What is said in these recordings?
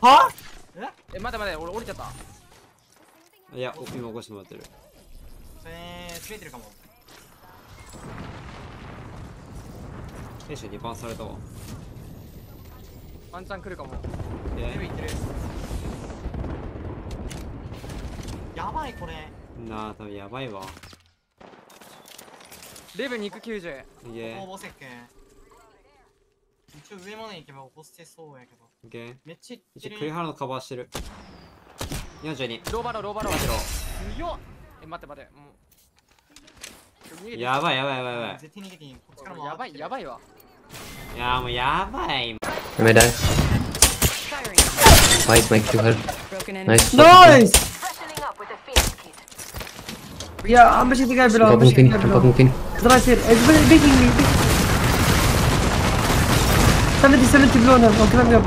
は？え待って待って俺降りちゃった。いや今起こしてもらってる。えー、詰めてるかも。選手にバンされたわ。ワンチャン来るかも。全部いえってるやばいこれ。なあ多分やばいわ。レベ肉90いえ応募石鹸ちょ上まで行けば起こせそうやけど。めっちゃ行っ。クリハラのカバーしてる。四十二。ロ。っ。え待てて。もう。やばいやばいやばいやばい。こっちからもやばいやばいわ。いやもうやばい。今やめだ。ファイトマイクハル。ナイス。ナイス。いや、あんまり違うけど、あんまり違うけど。لي 70 70 بلونها أو كلام يب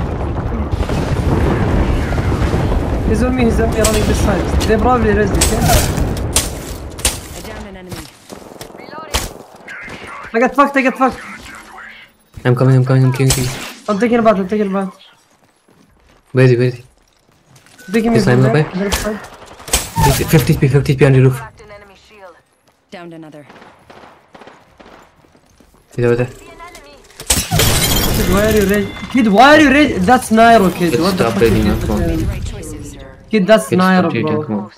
He's on me, he's on me running this side. They probably raised it, yeah? I downed an enemy. Reloading. I got fucked, I got fucked. I'm coming. I'm coming. I'm killing you. I'm taking a bath, I'm taking a bath. Where is he? Where is he? Taking me from there. away. left side. He's 50 HP. 50 HP on the roof. Downed another. He's over there. Kid, why are you red? Kid, why are you rage? That's Nairo, kid. kid what the fuck? Kid, that's kid, Nairo, bro.